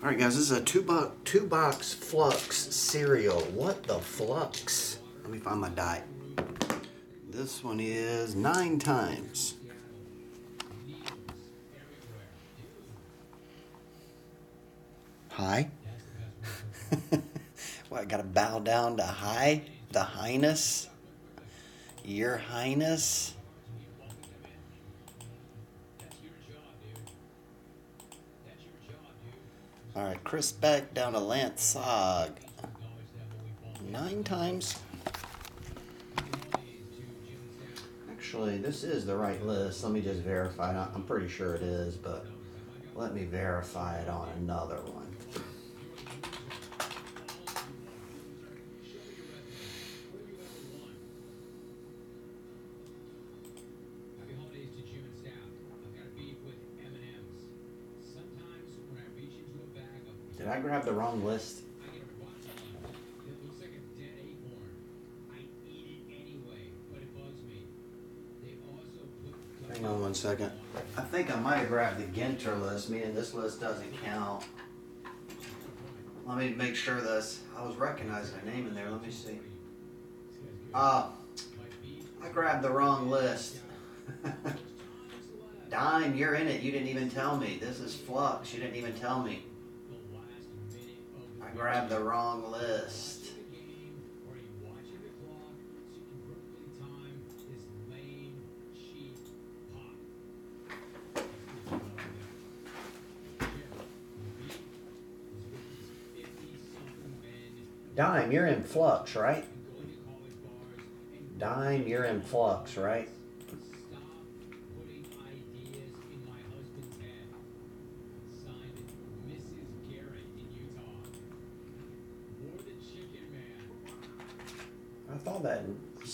All right, guys, this is a two box two box flux serial. What the flux? Let me find my diet. This one is nine times. Hi. what? I gotta bow down to high, the highness, your highness. All right, Chris Beck down to Lance Sog. Nine times. Actually, this is the right list. Let me just verify. I'm pretty sure it is, but let me verify it on another one. Did I grab the wrong list? I get a watermelon. It looks like a dead acorn. I eat it anyway, but it bugs me. They also put Hang on one second. I think I might have grabbed the Ginter list, meaning this list doesn't count. Let me make sure this. I was recognizing a name in there. Let me see. Uh, I grabbed the wrong list. Dime, you're in it. You didn't even tell me. This is Flux. You didn't even tell me. I grabbed the wrong list. Dime, you're in Flux, right? Dime, you're in Flux, right?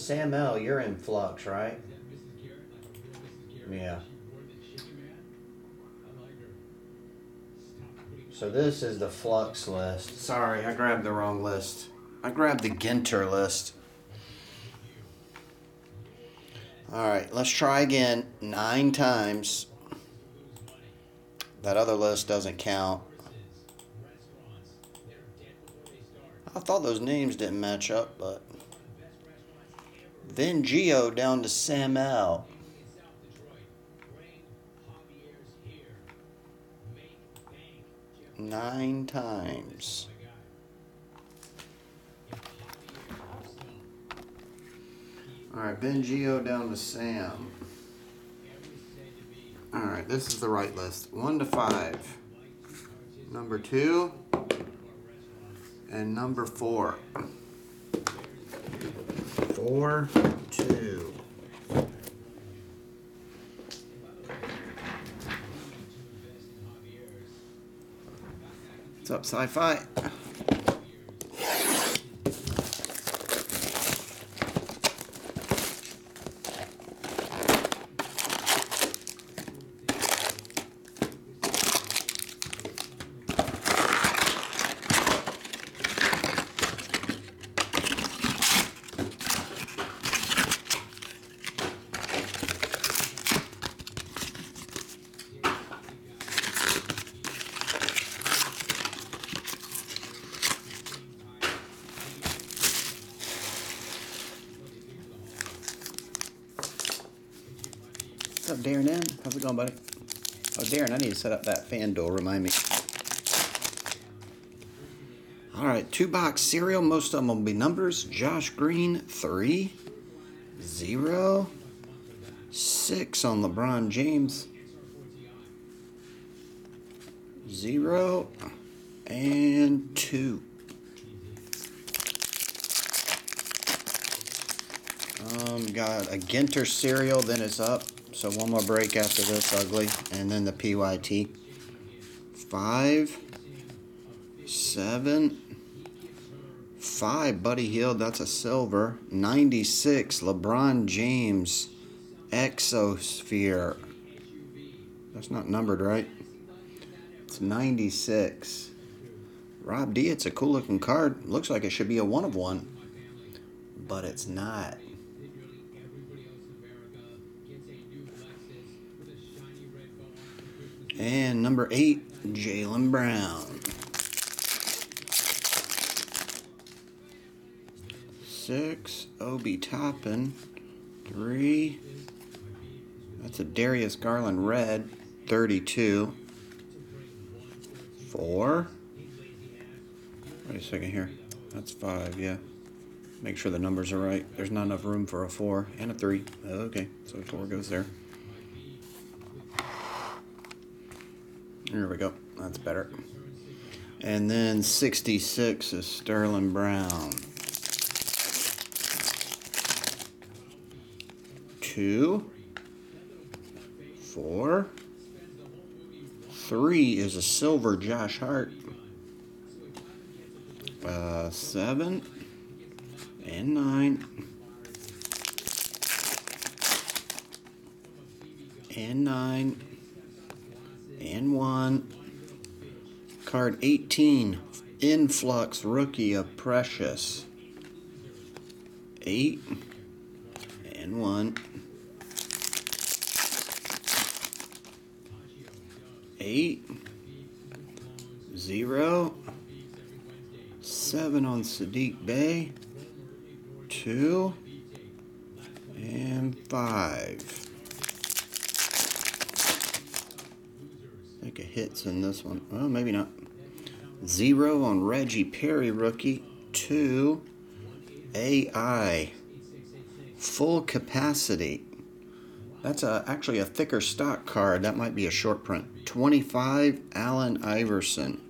Sam L, you're in Flux, right? Is that Mrs. Garrett? Like a real Mrs. Garrett? Yeah. She wore the chicken man? I like her. Stop putting So this is the Flux list. Sorry, I grabbed the wrong list. I grabbed the Ginter list. All right, let's try again nine times. That other list doesn't count. restaurants that are dead before they start. I thought those names didn't match up, but Best restaurants ever. Then Geo down to Sam L. Nine times. All right, Ben Geo down to Sam. All right, this is the right list. One to five. Number two and number four. Four, two. What's up, sci Darren? N? How's it going, buddy? Oh, Darren, I need to set up that fan door. Remind me. All right, two box serial. Most of them will be numbers. Josh Green, three, zero, six on LeBron James, zero, and two. Um, got a Ginter serial, then it's up. So one more break after this ugly, and then the PYT. Five, seven, five. Buddy Hield, that's a silver. Ninety-six. LeBron James, Exosphere. That's not numbered, right? It's ninety-six. Rob D, it's a cool looking card. Looks like it should be a one of one, but it's not. And number eight, Jaylen Brown. Six, Obi Toppin. Three, that's a Darius Garland red, 32. Four. Wait a second here. That's five, yeah. Make sure the numbers are right. There's not enough room for a four and a three. Okay, so four goes there. Here we go. That's better. And then 66 is Sterling Brown. Two. Four. Three is a silver Josh Hart. Uh, seven. And nine. And nine. And one. Card 18. Influx Rookie of Precious. Eight. And one. Eight. Zero. Seven on Saddiq Bey. Two. And five. I think a hit's in this one. Well, maybe not. Zero on Reggie Perry rookie. Two. AI. Full capacity. That's a, actually a thicker stock card. That might be a short print. 25 Allen Iverson.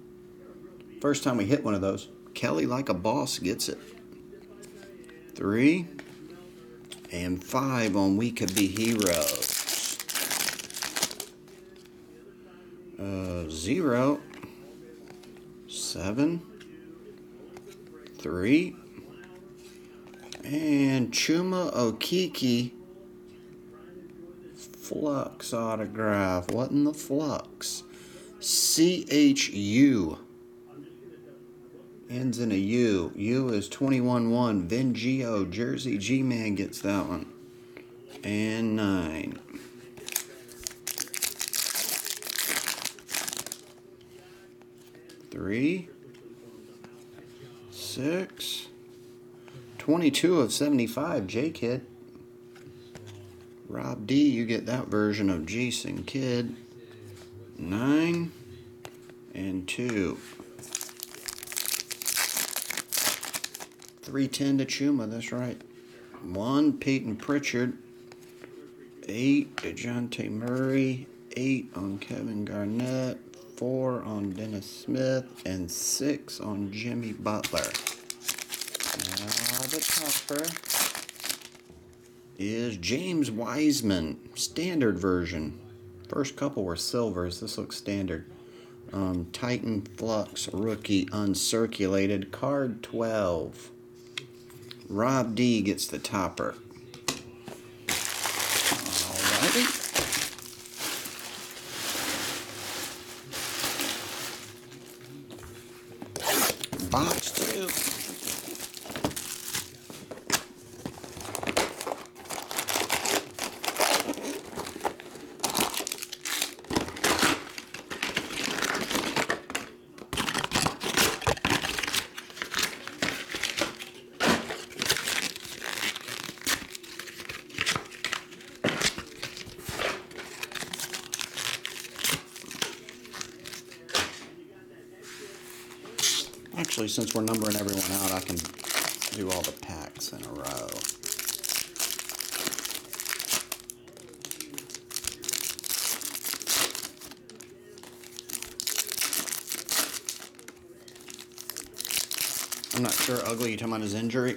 First time we hit one of those. Kelly, like a boss, gets it. Three. And five on We Could Be Heroes. Uh, zero. Seven. Three. And Chuma Okeke Flux autograph. What in the flux? CHU. Ends in a U. U is 21 1. Vingio, Jersey G Man gets that one. And 9. Three, six, 22 of 75, J Kidd. Rob D, you get that version of Jason Kidd. Nine and two. 310 to Chuma, that's right. One, Payton Pritchard. Eight, DeJounte Murray. Eight on Kevin Garnett. Four on Dennis Smith. And six on Jimmy Butler. Now the topper is James Wiseman, standard version. First couple were silvers. This looks standard. Um, Titan Flux rookie uncirculated card 12. Rob D gets the topper. Alrighty. Box two. Actually, since we're numbering everyone out, I can do all the packs in a row. I'm not sure, Ugly, you talking about his injury?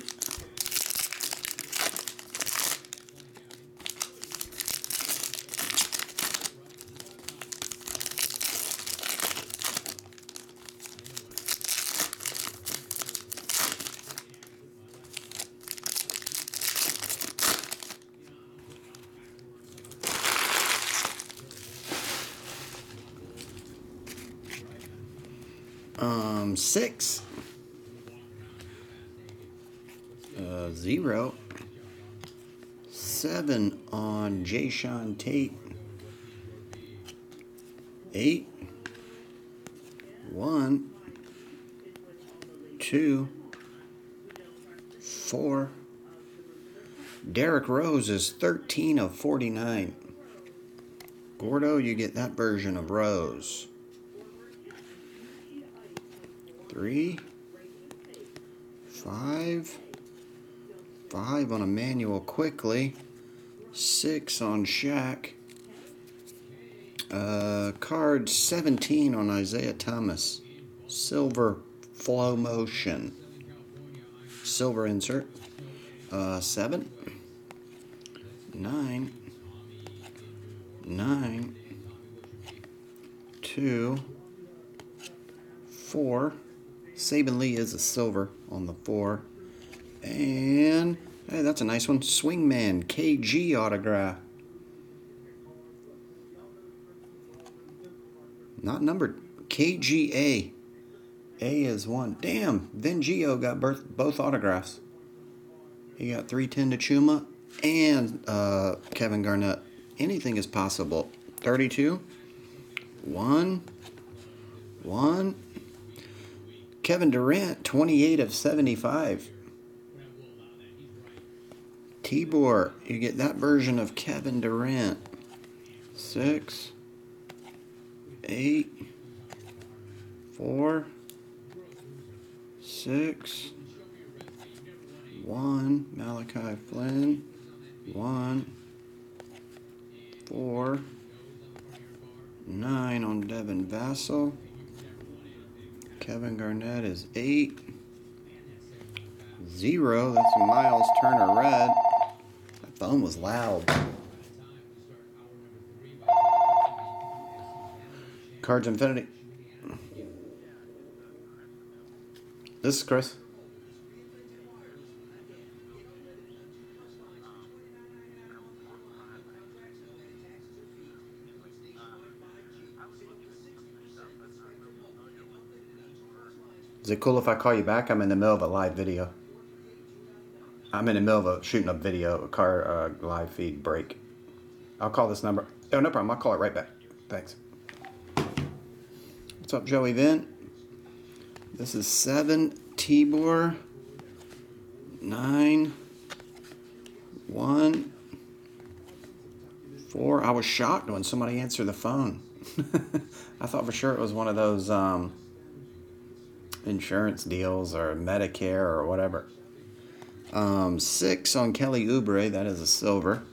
Um, six. Uh, zero. Seven on Jae'Sean Tate. Eight. One. Two. four. Derrick Rose is 13 of 49. Gordo, you get that version of Rose. Three, five, five on Emmanuel Quickley, six on Shaq. Uh, card 17 on Isaiah Thomas. Silver flow motion. Silver insert. Uh, seven, nine, nine, two, four. Saben Lee is a silver on the four. And hey, that's a nice one. Swingman KG autograph. Not numbered. KGA. A is one. Damn, Vin Gio got birth, both autographs. He got 310 to Chuma and uh, Kevin Garnett. Anything is possible. 32. One. One. Kevin Durant, 28 of 75. Tibor, you get that version of Kevin Durant. Six. Eight. Four. Six. One. Malachi Flynn. One. Four. Nine on Devin Vassell. Kevin Garnett is eight. Zero. That's Miles Turner red. That phone was loud. Cards Infinity. This is Chris. Is it cool if I call you back? I'm in the middle of a live video. I'm in the middle of a, shooting a video, a car uh, live feed break. I'll call this number. Oh, no problem. I'll call it right back. Thanks. What's up, Joey Vent? This is seven Tibor, nine, one, four. I was shocked when somebody answered the phone. I thought for sure it was one of those um, insurance deals or Medicare or whatever. Um, six on Kelly Oubre. That is a silver.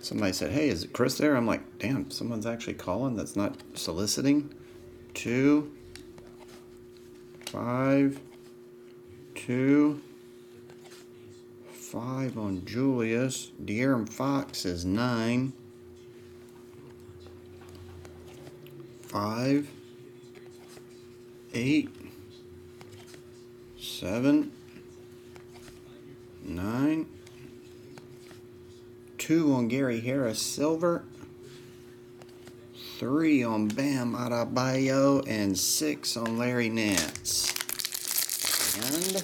Somebody said, "Hey, is it Chris there?" I'm like, "Damn, someone's actually calling. That's not soliciting." Two, five, two, five on Julius. De'Aaron Fox is nine. Five, eight, seven, nine, two on Gary Harris Silver, three on Bam Adebayo, and six on Larry Nance. And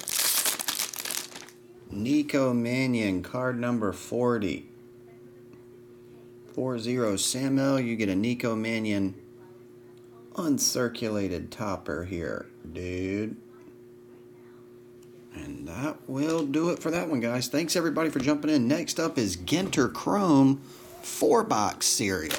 Nico Mannion, card number 40. 4-0 Samuel, you get a Nico Mannion uncirculated topper here, dude. And that will do it for that one, guys. Thanks everybody for jumping in. Next up is Ginter Chrome 4 box serial.